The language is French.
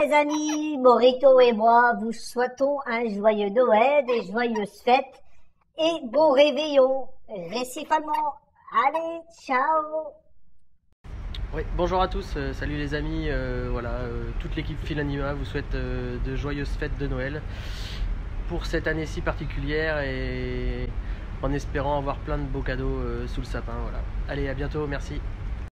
Les amis, Morito et moi vous souhaitons un joyeux Noël, des joyeuses fêtes et bon réveillon réciproquement. Allez, ciao Oui, bonjour à tous, euh, salut les amis, euh, voilà, euh, toute l'équipe Philanima vous souhaite de joyeuses fêtes de Noël pour cette année si particulière et en espérant avoir plein de beaux cadeaux sous le sapin. Allez, à bientôt, merci.